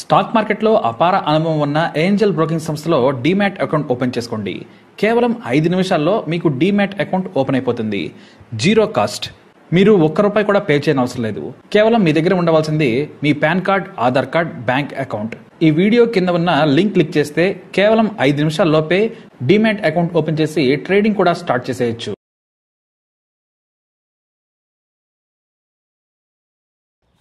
Stock మార్కెట్లో అపార అనుభవం ఉన్న ఏంజల్ బ్రోకింగ్ సంస్థలో డీమ్యాట్ అకౌంట్ ఓపెన్ చేసుకోండి. కేవలం ఐదు నిమిషాల్లో మీకు డీమ్యాట్ అకౌంట్ ఓపెన్ అయిపోతుంది. Zero cost. మీరు ఒక్క రూపాయి కూడా పే చేయని అవసరం లేదు. కేవలం మీ దగ్గర ఉండవలసింది మీ PAN card Aadhaar card bank account. ఈ వీడియో కింద ఉన్న లింక్ క్లిక్ చేస్తే కేవలం ఐదు నిమిషాల్లోపే డీమ్యాట్ అకౌంట్ ఓపెన్ చేసి ట్రేడింగ్ కూడా స్టార్ట్ చేసేయచ్చు.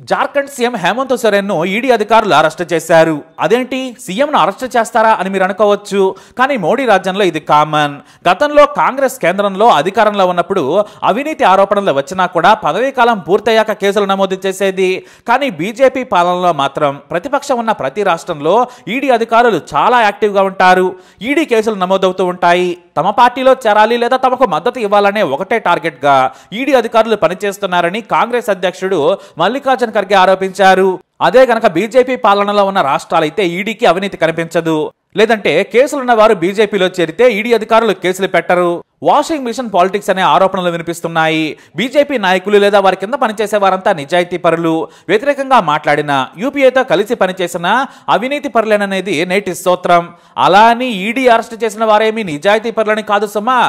జార్ఖండ్ సీఎం హేమంత్ సోరెన్ను ఈడీ అధికారులు అరెస్ట్ చేశారు. అదేంటి? సీఎంను అరెస్ట్ చేస్తారా అని మీరు అనుకోవచ్చు కానీ మోడీ రాజ్యంలో ఇది కామన్. గతంలో కాంగ్రెస్ కేంద్రంలో అధికారంలో ఉన్నప్పుడు అవినీతి ఆరోపణలు వచ్చినా కూడా పదవీ కాలం పూర్తయ్యాక కేసులు నమోదు చేసేది. కానీ బీజేపీ పాలనలో మాత్రం ప్రతిపక్షం ఉన్న ప్రతి రాష్ట్రంలో ఈడీ అధికారులు చాలా యాక్టివ్గా ఉంటారు. ఈడీ కేసులు నమోదవుతూ ఉంటాయి. తమ పార్టీలో చేరాలి లేదా తమకు మద్దతు ఇవ్వాలనే ఒకటే టార్గెట్గా ఈడీ అధికారులు పనిచేస్తున్నారని కాంగ్రెస్ అధ్యక్షుడు మల్లికార్జున్ ఖర్గే ఆరోపించారు. అదే గనక బీజేపీ పాలనలో ఉన్న రాష్ట్రాలైతే ఈడీకి అవినీతి కనిపించదు. లేదంటే కేసులున్న వారు బీజేపీలో చేరితే ఈడీ అధికారులు కేసులు పెట్టరు. వాషింగ్ మిషన్ పాలిటిక్స్ అనే ఆరోపణలు వినిపిస్తున్నాయి. బీజేపీ నాయకులు లేదా వారి కింద పనిచేసే వారంతా నిజాయితీ పరులు. వ్యతిరేకంగా మాట్లాడిన యూపీఏతో కలిసి పనిచేసిన అవినీతి పరులేననేది నేటి స్తోత్రం అలా అని ఈడీ అరెస్ట్ చేసిన వారేమీ నిజాయితీ పరులని కాదు సుమా.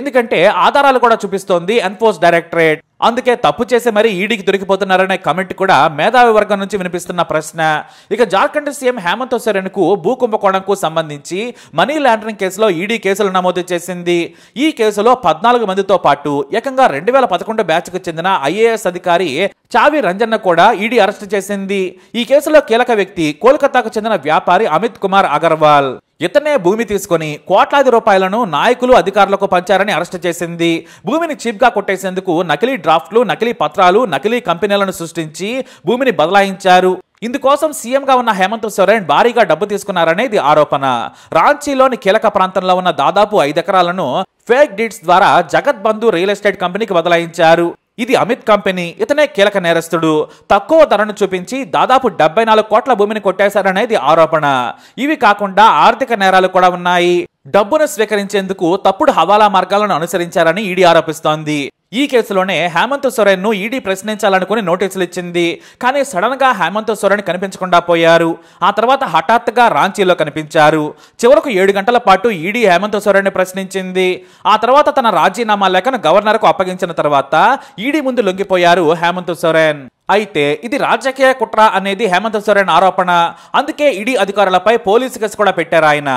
ఎందుకంటే ఆధారాలు కూడా చూపిస్తోంది ఎన్ఫోర్స్ డైరెక్టరేట్. అందుకే తప్పు చేసి మరీ ఈడీకి దొరికిపోతున్నారనే కమెంట్ కూడా మేధావి వర్గం నుంచి వినిపిస్తున్న ప్రశ్న. ఇక జార్ఖండ్ సీఎం హేమంత్ సోరెన్కు భూ కుంభకోణంకు సంబంధించి మనీ లాండరింగ్ కేసులో ఈడీ కేసులు నమోదు చేసింది. ఈ కేసులో పద్నాలుగు మందితో పాటు ఏకంగా రెండు వేల పదకొండు బ్యాచ్కు చెందిన ఐఏఎస్ అధికారి చావి రంజన్న కూడా ఈడీ అరెస్ట్ చేసింది. ఈ కేసులో కీలక వ్యక్తి కోల్కతాకు చెందిన వ్యాపారి అమిత్ కుమార్ అగర్వాల్. ఇతనే భూమి తీసుకొని కోట్లాది రూపాయలను నాయకులు అధికారులకు పంచారని అరెస్ట్ చేసింది. భూమిని చీప్గా కొట్టేసేందుకు నకిలీ డ్రాఫ్ట్లు నకిలీ పత్రాలు నకిలీ కంపెనీలను సృష్టించి భూమిని బదలాయించారు. ఇందుకోసం సీఎంగా ఉన్న హేమంత్ సోరెన్ భారీగా డబ్బు తీసుకున్నారనేది ఆరోపణ. రాంచీలోని కీలక ప్రాంతంలో ఉన్న దాదాపు ఐదు ఎకరాలను ఫేక్ డీడ్స్ ద్వారా జగత్ బంధు రియల్ ఎస్టేట్ కంపెనీకి బదలాయించారు. ఇది అమిత్ కంపెనీ. ఇతనే కీలక నేరస్తుడు. తక్కువ ధరను చూపించి దాదాపు డెబ్బై నాలుగు కోట్ల భూమిని కొట్టేశారనేది ఆరోపణ. ఇవి కాకుండా ఆర్థిక నేరాలు కూడా ఉన్నాయి. డబ్బును స్వీకరించేందుకు తప్పుడు హవాలా మార్గాలను అనుసరించారని ఈడీ ఆరోపిస్తోంది. ఈ కేసులోనే హేమంత్ సోరెన్ను ఈడీ ప్రశ్నించాలనుకుని నోటీసులు ఇచ్చింది. కానీ సడన్గా హేమంత్ సొరెన్ కనిపించకుండా పోయారు. ఆ తర్వాత హఠాత్తుగా రాంచీలో కనిపించారు. చివరకు ఏడు గంటల పాటు ఈడీ హేమంత్ సోరెన్ ప్రశ్నించింది. ఆ తర్వాత తన రాజీనామా లేఖను గవర్నర్కు అప్పగించిన తర్వాత ఈడీ ముందు లొంగిపోయారు హేమంత్ సొరెన్. అయితే ఇది రాజకీయ కుట్ర అనేది హేమంత్ సోరెన్ ఆరోపణ. అందుకే ఈడీ అధికారులపై పోలీసు కేసు కూడా పెట్టారు ఆయన.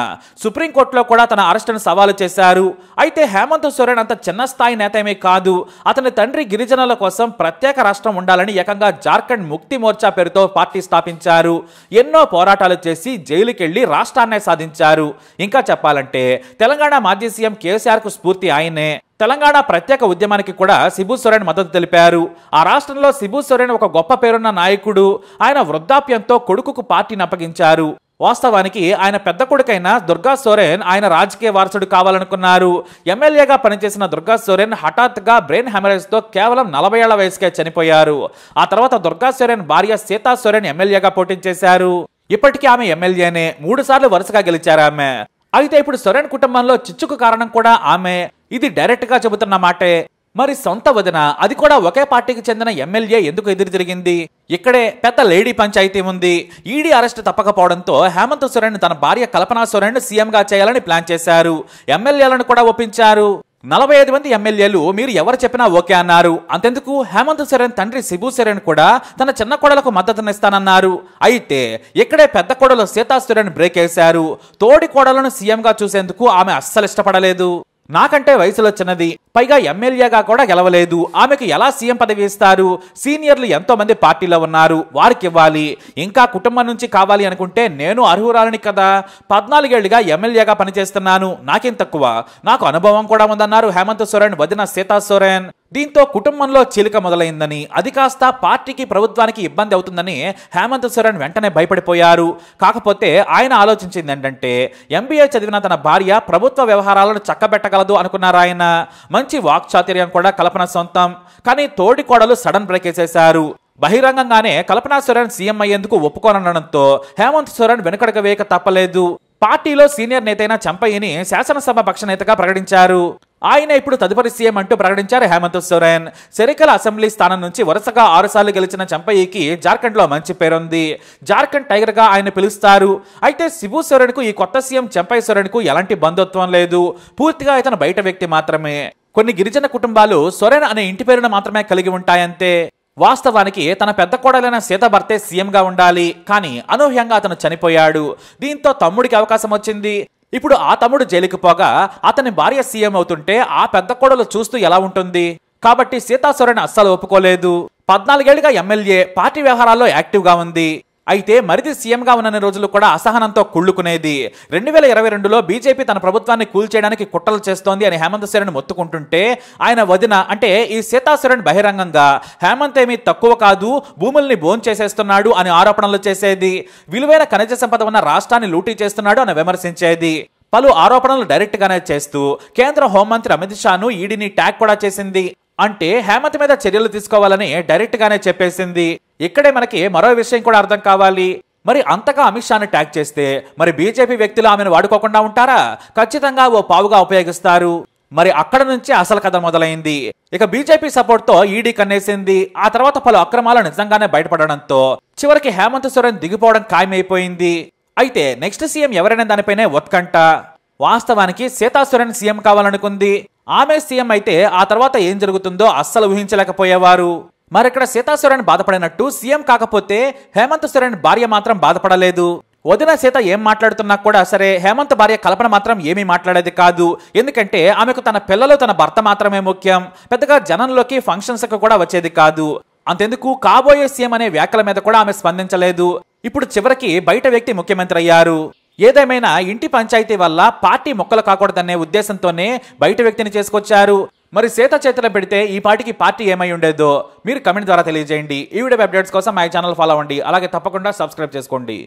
సుప్రీంకోర్టులో కూడా తన అరెస్టును సవాలు చేశారు. అయితే హేమంత్ సోరెన్ అంత చిన్న స్థాయి నేత ఏమీ కాదు. అతని తండ్రి గిరిజనుల కోసం ప్రత్యేక రాష్ట్రం ఉండాలని ఏకంగా జార్ఖండ్ ముక్తి మోర్చా పేరుతో పార్టీ స్థాపించారు. ఎన్నో పోరాటాలు చేసి జైలుకెళ్ళి రాష్ట్రాన్నే సాధించారు. ఇంకా చెప్పాలంటే తెలంగాణ మాజీ సీఎం కేసీఆర్కు స్ఫూర్తి ఆయనే. తెలంగాణ ప్రత్యేక ఉద్యమానికి కూడా సిబు సొరెన్ మద్దతు తెలిపారు. ఆ రాష్ట్రంలో సిబు సొరెన్ ఒక గొప్ప పేరున్న నాయకుడు. ఆయన వృద్ధాప్యంతో కొడుకుకు పార్టీని అప్పగించారు. వాస్తవానికి ఆయన పెద్ద కొడుకైన దుర్గా సోరెన్ ఆయన రాజకీయ వారసుడు కావాలనుకున్నారు. ఎమ్మెల్యేగా పనిచేసిన దుర్గా సోరెన్ హఠాత్తుగా బ్రెయిన్ హెమరేజ్తో కేవలం నలభై ఏళ్ళ వయసుకే చనిపోయారు. ఆ తర్వాత దుర్గా సోరెన్ భార్య సీతా సోరెన్ ఎమ్మెల్యేగా పోటీ చేశారు. ఇప్పటికీ ఆమె ఎమ్మెల్యేనే. మూడు సార్లు వరుసగా గెలిచారు ఆమె. అయితే ఇప్పుడు సొరెన్ కుటుంబంలో చిచ్చుకు కారణం కూడా ఆమె. ఇది డైరెక్ట్గా చెబుతున్న మాటే. మరి సొంత వదిన అది కూడా ఒకే పార్టీకి చెందిన ఎమ్మెల్యే ఎందుకు ఎదురు తిరిగింది? ఇక్కడే పెద్ద లేడీ పంచాయతీ ఉంది. ఈడీ అరెస్ట్ తప్పకపోవడంతో హేమంత్ సోరెన్ తన భార్య కల్పనా సోరెన్ సీఎంగా చేయాలని ప్లాన్ చేశారు. ఎమ్మెల్యేలను కూడా ఒప్పించారు. నలభై ఐదు మంది ఎమ్మెల్యేలు మీరు ఎవరు చెప్పినా ఓకే అన్నారు. అంతెందుకు హేమంత్ సోరెన్ తండ్రి శిబు సోరెన్ కూడా తన చిన్న కోడలకు మద్దతునిస్తానన్నారు. అయితే ఇక్కడే పెద్ద కోడలు సీతా సోరెన్ బ్రేక్ వేశారు. తోడి కోడలను సీఎంగా చూసేందుకు ఆమె అస్సలు ఇష్టపడలేదు. నాకంటే వయసులో చిన్నది పైగా ఎమ్మెల్యేగా కూడా గెలవలేదు. ఆమెకు ఎలా సీఎం పదవి ఇస్తారు? సీనియర్లు ఎంతోమంది పార్టీలో ఉన్నారు. వారికి ఇవ్వాలి. ఇంకా కుటుంబం నుంచి కావాలి అనుకుంటే నేను అర్హురాలని కదా. పద్నాలుగేళ్ళుగా ఎమ్మెల్యేగా పనిచేస్తున్నాను. నాకేం తక్కువ. నాకు అనుభవం కూడా ఉందన్నారు హేమంత్ సోరెన్ వదిన సీతా సోరెన్. దీంతో కుటుంబంలో చీలిక మొదలైందని అది కాస్త పార్టీకి ప్రభుత్వానికి ఇబ్బంది అవుతుందని హేమంత్ సోరెన్ వెంటనే భయపడిపోయారు. కాకపోతే ఆయన ఆలోచించింది ఏంటంటే ఎంబీఏ చదివిన తన భార్య ప్రభుత్వ వ్యవహారాలను చక్కబెట్టగలదు అనుకున్నారు ఆయన. మంచి వాక్చాతుర్యం కూడా కల్పన సొంతం. కానీ తోడి కోడలు సడన్ బ్రేక్ వేసేశారు. బహిరంగంగానే కల్పనా సోరెన్ సీఎం అయ్యేందుకు ఒప్పుకోనడంతో హేమంత్ సోరెన్ వెనుకడక వేయక తప్పలేదు. పార్టీలో సీనియర్ నేతైన చంపయ్యని శాసనసభ పక్ష నేతగా ప్రకటించారు. ఆయన ఇప్పుడు తదుపరి సీఎం అంటూ ప్రకటించారు హేమంత్ సోరెన్. సెరికల అసెంబ్లీ స్థానం నుంచి వరుసగా ఆరుసార్లు గెలిచిన చంపయ్యకి జార్ఖండ్లో మంచి పేరుంది. జార్ఖండ్ టైగర్గా ఆయన పిలుస్తారు. అయితే శిబు సోరెన్కు ఈ కొత్త సీఎం చంపయ్య సోరెన్కు ఎలాంటి బంధుత్వం లేదు. పూర్తిగా ఇతను బయట వ్యక్తి మాత్రమే. కొన్ని గిరిజన కుటుంబాలు సొరెన్ అనే ఇంటి పేరును మాత్రమే కలిగి ఉంటాయంతే వాస్తవానికి తన పెద్ద కోడలైన సీత భర్తే సీఎంగా ఉండాలి. కానీ అనూహ్యంగా అతను చనిపోయాడు. దీంతో తమ్ముడికి అవకాశం వచ్చింది. ఇప్పుడు ఆ తమ్ముడు జైలుకి పోగా అతని భార్య సీఎం అవుతుంటే ఆ పెద్ద కోడలు చూస్తూ ఎలా ఉంటుంది? కాబట్టి సీతా సొరెన్ అస్సలు ఒప్పుకోలేదు. పద్నాలుగేళ్ళుగా ఎమ్మెల్యే పార్టీ వ్యవహారాల్లో యాక్టివ్గా ఉంది. అయితే మరిది సీఎంగా ఉన్న రోజులు కూడా అసహనంతో కుళ్ళుకునేది. రెండు వేల ఇరవై రెండులో బీజేపీ తన ప్రభుత్వాన్ని కూల్చేయడానికి కుట్రలు చేస్తోంది అని హేమంత్ సోరెన్ మొత్తుకుంటుంటే ఆయన వదిన అంటే ఈ సీతాసురన్ బహిరంగంగా హేమంత్ ఏమీ తక్కువ కాదు భూముల్ని భోంచేసేస్తున్నాడు అని ఆరోపణలు చేసేది. విలువైన ఖనిజ సంపద ఉన్న రాష్ట్రాన్ని లూటీ చేస్తున్నాడు అని విమర్శించేది. పలు ఆరోపణలు డైరెక్ట్ గానే చేస్తూ కేంద్ర హోంమంత్రి అమిత్ షాను ఈడీని ట్యాగ్ కూడా చేసింది. అంటే హేమంత్ మీద చర్యలు తీసుకోవాలని డైరెక్ట్గానే చెప్పేసింది. ఇక్కడే మనకి మరో విషయం కూడా అర్థం కావాలి. మరి అంతగా అమిత్ షాను ట్యాగ్ చేస్తే మరి బీజేపీ వ్యక్తులు ఆమెను వాడుకోకుండా ఉంటారా? ఖచ్చితంగా ఓ పావుగా ఉపయోగిస్తారు. మరి అక్కడ నుంచి అసలు కథ మొదలైంది. ఇక బీజేపీ సపోర్ట్తో ఈడీ కన్నేసింది. ఆ తర్వాత పలు అక్రమాలు నిజంగానే బయటపడడంతో చివరికి హేమంత్ సోరెన్ దిగిపోవడం ఖాయమైపోయింది. అయితే నెక్స్ట్ సీఎం ఎవరైనా దానిపైనే ఉత్కంఠ? వాస్తవానికి సీతా సోరెన్ సీఎం కావాలనుకుంది. ఆమె సీఎం అయితే ఆ తర్వాత ఏం జరుగుతుందో అస్సలు ఊహించలేకపోయేవారు. మరిక్కడ సీతాసురేణ్ బాధపడినట్టు సీఎం కాకపోతే హేమంత్ సోరెన్ భార్య మాత్రం బాధపడలేదు. వదిన సీత ఏం మాట్లాడుతున్నా కూడా సరే హేమంత్ భార్య కల్పన మాత్రం ఏమీ మాట్లాడేది కాదు. ఎందుకంటే ఆమెకు తన పిల్లలు తన భర్త మాత్రమే ముఖ్యం. పెద్దగా జనంలోకి ఫంక్షన్స్కి కూడా వచ్చేది కాదు. అంతెందుకు కాబోయే సీఎం అనే వ్యాఖ్యల మీద కూడా ఆమె స్పందించలేదు. ఇప్పుడు చివరికి బయట వ్యక్తి ముఖ్యమంత్రి అయ్యారు. ఏదేమైనా ఇంటి పంచాయతీ వల్ల పార్టీ మొక్కలు కాకూడదనే ఉద్దేశంతోనే బయట వ్యక్తిని చేసుకొచ్చారు. మరి సీత చేతిలో పెడితే ఈ పార్టీకి పార్టీ ఏమై ఉండేదో మీరు కమెంట్ ద్వారా తెలియజేయండి. ఈ వీడియో అప్డేట్స్ కోసం మా ఛానల్ ఫాలో అవ్వండి. అలాగే తప్పకుండా సబ్స్క్రైబ్ చేసుకోండి.